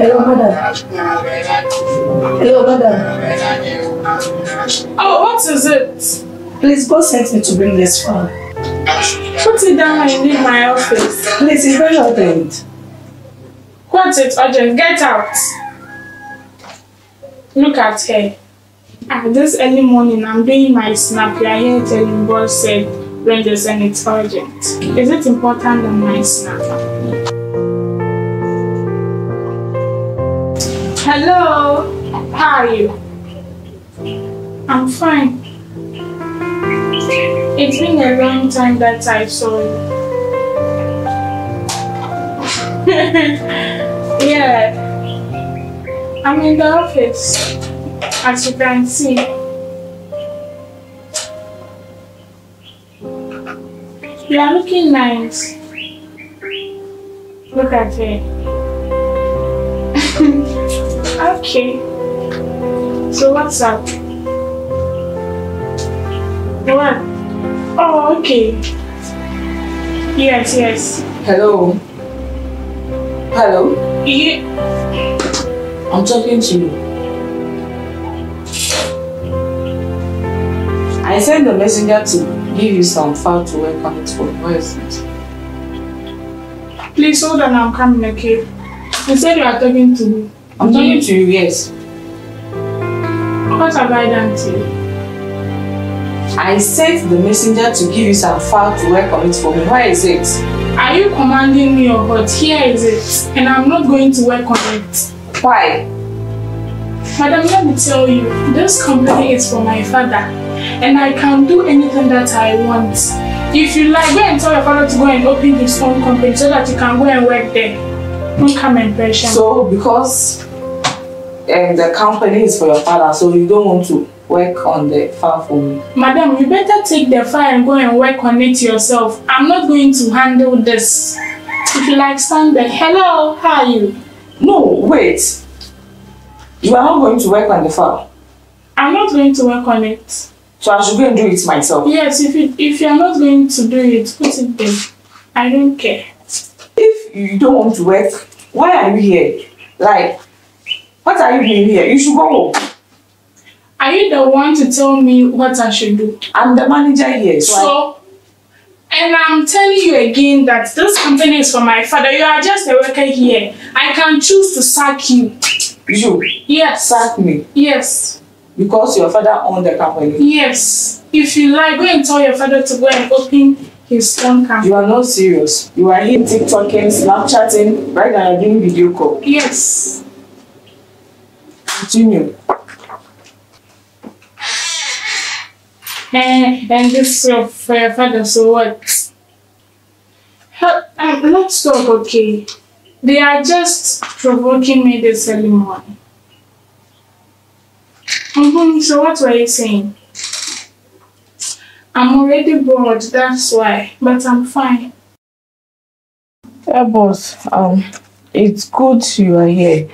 Hello, madam. Hello, madam. Oh, what is it? Please, God sent me to bring this file. Put it down and leave my office. Please, it's very urgent. What's it urgent? Get out. Look at her. At this early morning, I'm doing my snap. You are here telling boss said Rangers and it's urgent. Is it important than my snap? Hello. How are you? I'm fine. It's been a long time that I saw you. yeah. I'm in the office, as you can see. You are looking nice. Look at her. okay. So what's up? What? Oh, okay. Yes, yes. Hello. Hello. You, I'm talking to you. I sent the messenger to give you some file to welcome it for. Where is it? please hold on, I'm coming, okay? You said you are talking to me. I'm talking to you, yes. What have I done to you? I sent the messenger to give you some file to work on it for me. Where is it? Are you commanding me or what? Here is it. And I'm not going to work on it. Why? Madam, let me tell you, this company is for my father. And I can do anything that I want. If you like, go and tell your father to go and open his own company so that you can go and work there. Don't come and pressure. So, because um, the company is for your father, so you don't want to work on the file for me. Madam, you better take the file and go and work on it yourself. I'm not going to handle this. If you like, stand there. Hello, how are you? No, wait. You are not going to work on the file. I'm not going to work on it. So I should go and do it myself. Yes, if you if you're not going to do it, put it there. I don't care. If you don't want to work, why are you here? Like, what are you doing here? You should go home. Are you the one to tell me what I should do? I'm the manager here, so, I- So, and I'm telling you again that this company is for my father. You are just a worker here. I can choose to sack you. you Yes. sack me Yes. because your father owned the company. Yes. If you like, go and tell your father to go and open his own company. You are not serious. You are here TikToking, Snapchatting, right now you're doing video call. Yes. Continue. Eh, and this uh, for your father, so what? Hel- Um, let's talk, okay? They are just provoking me this early morning. Mm-hmm. So what were you saying? I'm already bored, that's why. But I'm fine. Yeah, boss. Um, it's good you are here.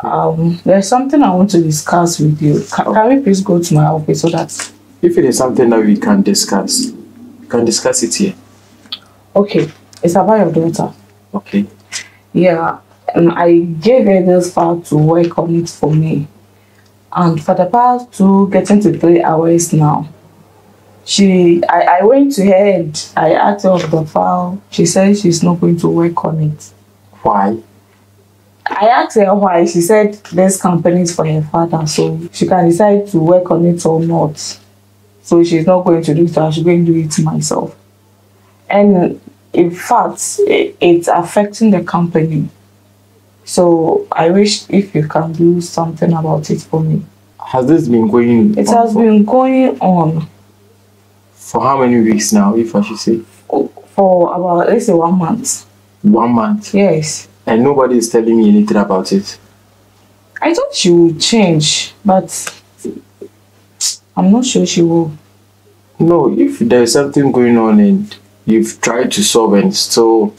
Um, there's something I want to discuss with you. Can, can we please go to my office so that? If it is something that we can discuss, we can discuss it here. Okay, it's about your daughter. Okay. Yeah, um, I gave her this file to work on it for me. And for the past two, getting to three hours now, she, I, I went to her and I asked her of the file. She said she's not going to work on it. Why? I asked her why. She said this company is for her father, so she can decide to work on it or not. So she's not going to do it, I should go and do it myself. And in fact, it's affecting the company. So I wish if you can do something about it for me. Has this been going It has for, been going on for how many weeks now, if I should say? for about let's say one month. One month. Yes. And nobody is telling me anything about it. I thought she would change, but I'm not sure she will. No, if there is something going on and you've tried to solve and still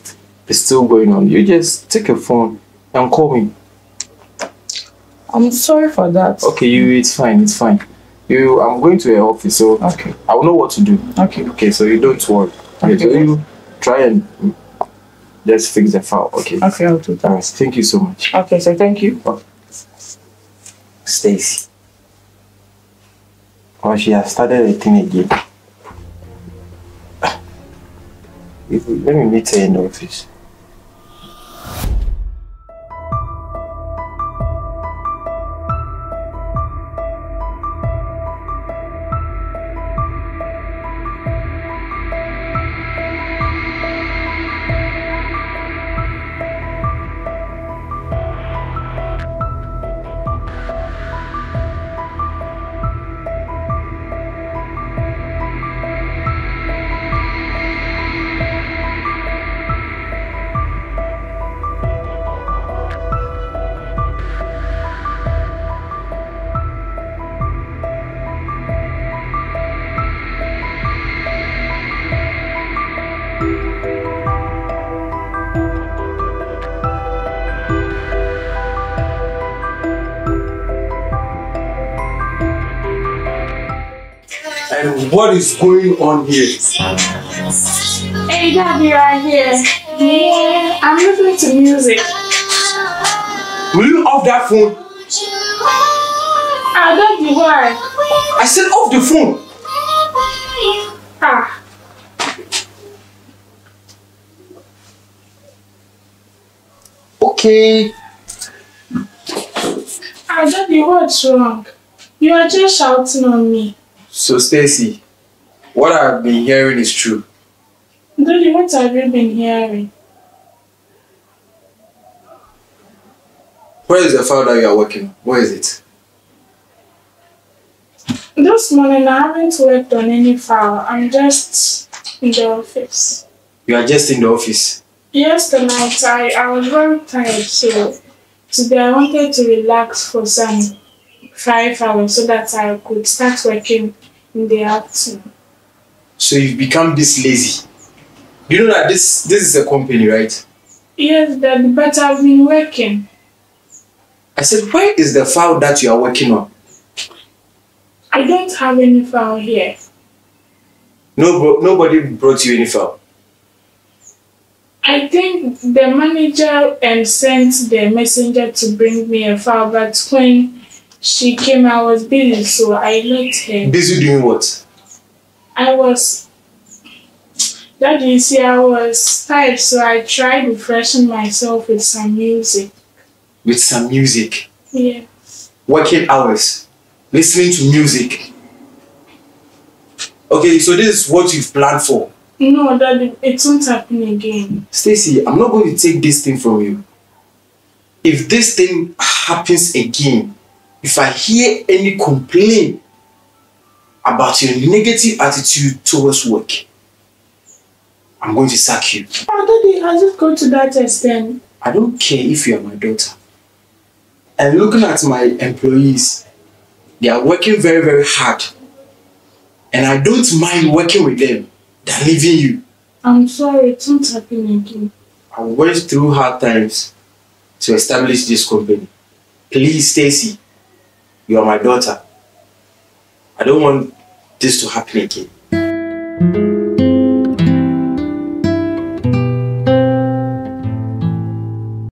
it's still going on, you just take a phone and call me. I'm sorry for that. Okay, you it's fine, it's fine. You I'm going to your office, so Okay. I will know what to do. Okay. Okay, so you don't worry. Okay, Okay. so you try and just fix the file. Okay. Okay, I'll do that. Thank you so much. Okay, so thank you. Oh. Stacy. Oh, she has started a thing again. If- Let me meet her in the office. What is going on here? Hey, Daddy, right here. Yeah, I'm listening to music. Will you off that phone? Ah, Daddy, why? I said off the phone. Ah, Okay. ah, Daddy, what's wrong? You are just shouting on me. So Stacy, what I've been hearing is true. Daddy, what have you been hearing? Where is the file that you are working on? Where is it? This morning I haven't worked on any file. I'm just in the office. You are just in the office. Yesterday night I, I was very tired, so today I wanted to relax for some five hours so that I could start working in the afternoon. So you've become this lazy. You know that this this is a company, right? Yes, Daddy, but I've been working. I said, where is the file that you are working on? I don't have any file here. No, bro, nobody brought you any file. I think the manager um, sent the messenger to bring me a file, but when she came, I was busy, so I let her. Busy doing what? I was. That you see, I was tired, so I tried refreshing myself with some music. With some music. Yeah. Working hours. Listening to music. Okay, so this is what you've planned for. No, Daddy, it won't happen again. Stacy, I'm not going to take this thing from you. If this thing happens again, if I hear any complaint about your negative attitude towards work, I'm going to sack you. Oh, Daddy, has it go to that extent? I don't care if you are my daughter. And looking at my employees, they are working very, very hard. And I don't mind working with them than leaving you. I'm sorry, it won't happen again. I went through hard times to establish this company. Please, Stacy, you are my daughter. I don't want this to happen again.